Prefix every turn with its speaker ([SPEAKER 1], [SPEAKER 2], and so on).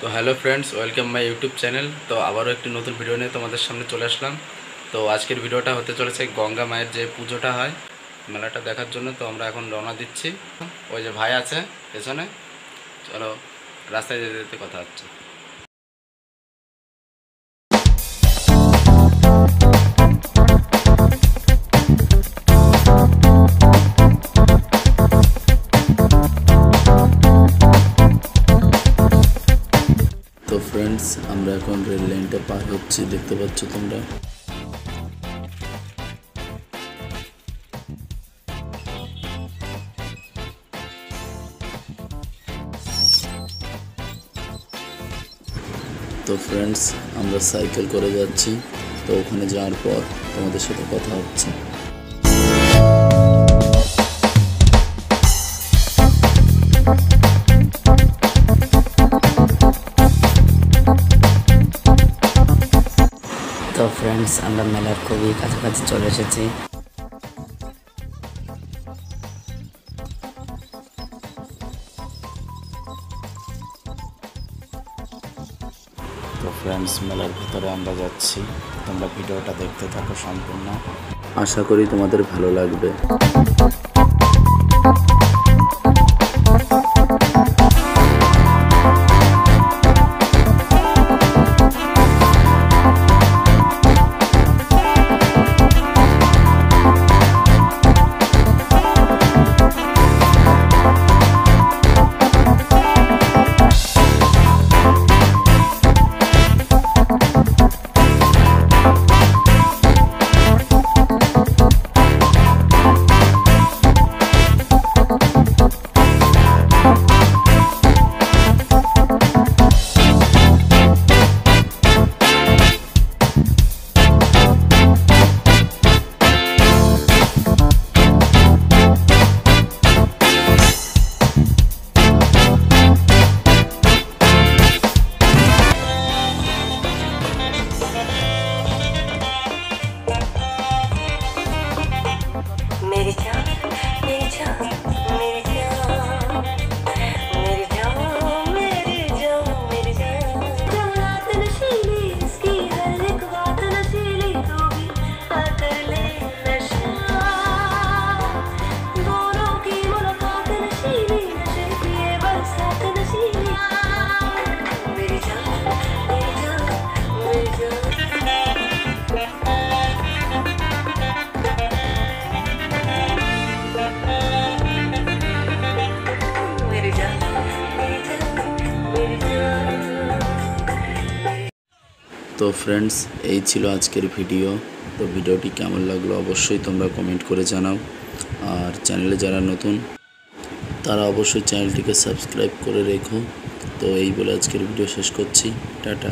[SPEAKER 1] তো hello friends, welcome my YouTube channel. তো আবারও একটি নতুন ভিডিও নিয়ে তোমাদের সামনে চলে আসলাম। তো আজকের ভিডিওটা হতে চলেছে গঙ্গা মায়ের যে পুজোটা হয়, মেলাটা দেখার জন্য। তো আমরা এখন রওনা দিচ্ছি। ওই যে ভাই আছে পেছনে। চলো, রাস্তায় যেতে যেতে কথা হচ্ছে। ফ্রেন্ডস আমরা এখন রেল লাইনটা পার হচ্ছি, দেখতে পাচ্ছ তোমরা। তো ফ্রেন্ডস আমরা সাইকেল করে যাচ্ছি, তো ওখানে যাওয়ার পর তোমাদের সাথে কথা হচ্ছে।
[SPEAKER 2] তো ফ্রেন্ডস আমরা মেলার খুবই কাছাকাছি চলে এসেছি।
[SPEAKER 1] তো ফ্রেন্ডস মেলার ভিতরে আমরা যাচ্ছি। তোমরা ভিডিওটা দেখতে থাকো সম্পূর্ণ। আশা করি তোমাদের ভালো লাগবে। তো ফ্রেন্ডস এই ছিল আজকের ভিডিও তো ভিডিওটি কেমন লাগল অবশ্যই তোমরা কমেন্ট করে জানাও। আর চ্যানেলে যারা নতুন, তারা অবশ্যই চ্যানেলটিকে সাবস্ক্রাইব করে রেখো। তো এই বলে আজকের ভিডিও শেষ করছি। টাটা।